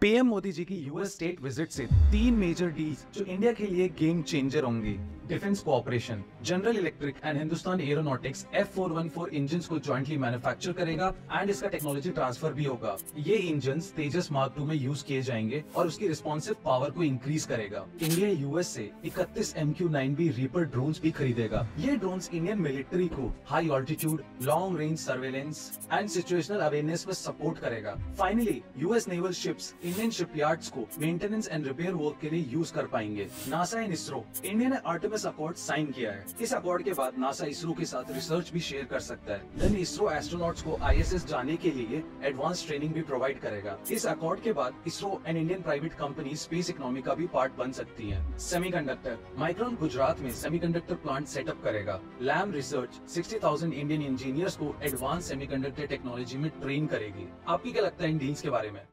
PM Modi ji की US state visit से तीन मेजर डील्स जो इंडिया के लिए गेम चेंजर होंगी. Defence cooperation general electric and Hindustan aeronautics F four one four engine को ज्वाइंटली मैन्युफैक्चर करेगा एंड इसका टेक्नोलॉजी ट्रांसफ़र भी होगा. ये इंजन तेजस मार्क टू में यूज़ किए जाएँगे और उसकी रिस्पॉन्सिव पावर को इंक्रीज करेगा. इंडिया यूएस से इकतीस M Q nine B reaper drone भी खरीदेगा. ये ड्रोन इंडियन मिलिट्री को high altitude long range surveillance and situational awareness में सपोर्ट करेगा. Finally US naval ships Indian shipyards को मेंटेनेंस एंड रिपेयर वर्क के लिए यूज़ कर पाएँगे। नासा एंड इसरो इंडिया ने आर्टेमिस अकॉर्ड साइन किया है। इस अकॉर्ड के बाद नासा इसरो के साथ रिसर्च भी शेयर कर सकता है। देन इसरो एस्ट्रोनॉट्स को आईएसएस जाने के लिए एडवांस ट्रेनिंग भी प्रोवाइड करेगा। इस अकॉर्ड के बाद ISRO and Indian private company space economy का भी पार्ट बन सकती है। सेमीकंडक्टर माइक्रॉन गुजरात में सेमीकंडक्टर प्लांट सेटअप करेगा। लैम रिसर्च 60,000 इंडियन इंजीनियर्स को एडवांस सेमीकंडक्टर टेक्नोलॉजी में ट्रेन करेगी। आपकी क्या लगता है इन डील्स के बारे में?